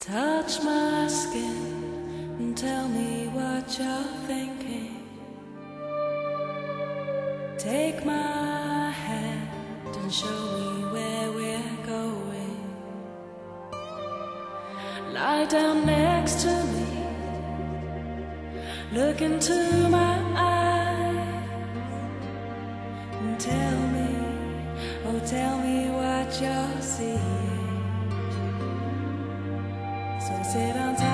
Touch my skin and tell me what you're thinking. Take my hand and show me where we're going. Lie down next to me. Look into my eyes and tell me, oh, tell me what you're seeing. Sit on top